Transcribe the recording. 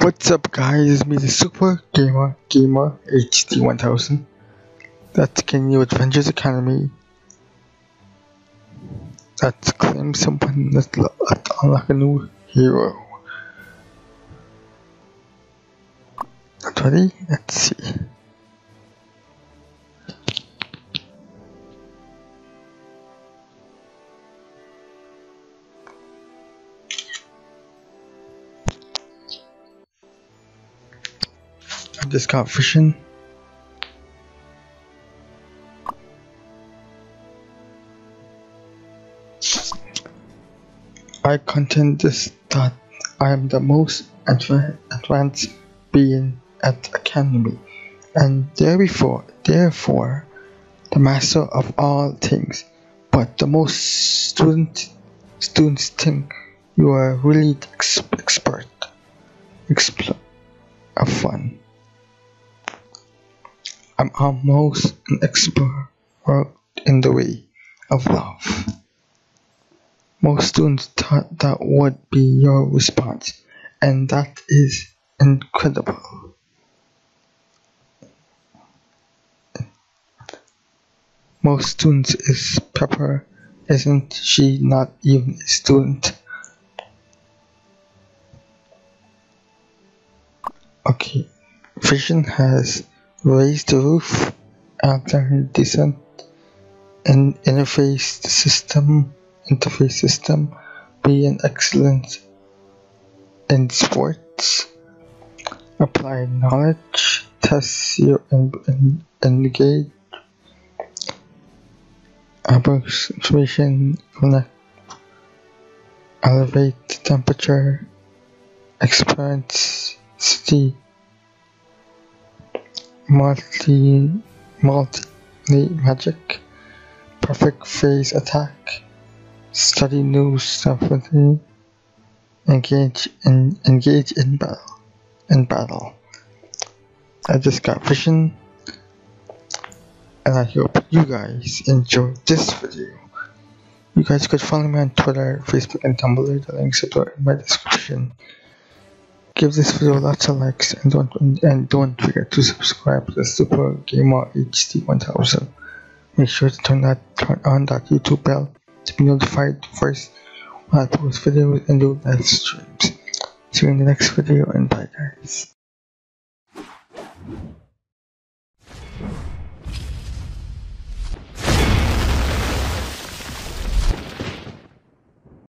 What's up guys, me the Super Gamer Gamer HD 1000 That's New Avengers Academy. Let's claim someone, let's unlock a new hero. Not ready? Let's see just got Vision. I contend this that I am the most adva advanced being at Academy, and therefore, therefore, the master of all things. But the most student students think you are really ex expert, expert I'm almost an expert in the way of love. Most students thought that would be your response, and that is incredible. Most students is Pepper, isn't she not even a student? Okay, Vision has raise the roof after descent and interface the system interface system be an excellent in sports. Apply knowledge test your and, and, engage approximation connect elevate the temperature experience city multi multi magic perfect phase attack study new strategy engage in engage in battle in battle I just got vision and I hope you guys enjoyed this video you guys could follow me on Twitter, Facebook, and Tumblr. The links are in my description. Give this video lots of likes and don't and don't forget to subscribe to the Super Gamer HD 1000. Make sure to turn that turn on that YouTube bell to be notified first when I post videos and do live streams. See you in the next video and bye guys.